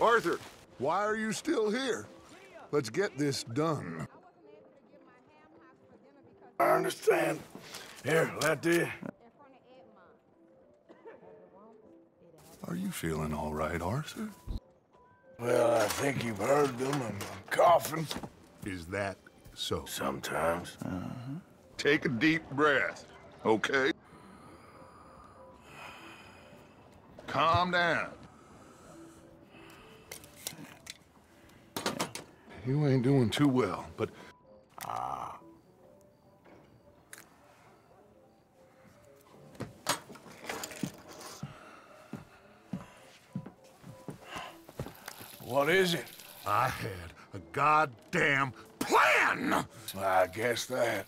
Arthur, why are you still here? Let's get this done. I understand. Here, let the... Are you feeling all right, Arthur? Well, I think you've heard them. I'm, I'm coughing. Is that so? Sometimes. Uh-huh. Take a deep breath, okay? Calm down. You ain't doing too well, but Ah. What is it? I had a goddamn plan! I guess that.